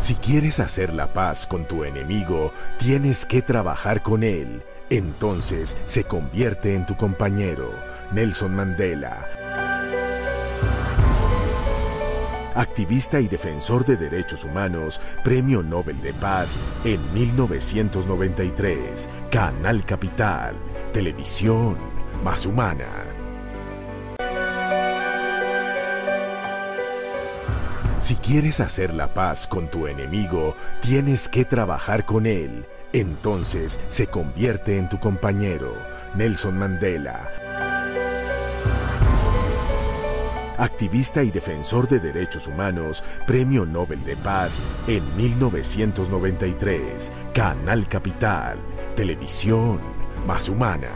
Si quieres hacer la paz con tu enemigo, tienes que trabajar con él. Entonces se convierte en tu compañero. Nelson Mandela. Activista y defensor de derechos humanos, Premio Nobel de Paz en 1993. Canal Capital. Televisión más humana. Si quieres hacer la paz con tu enemigo, tienes que trabajar con él. Entonces se convierte en tu compañero. Nelson Mandela. Activista y defensor de derechos humanos, Premio Nobel de Paz en 1993. Canal Capital. Televisión más humana.